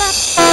Bye.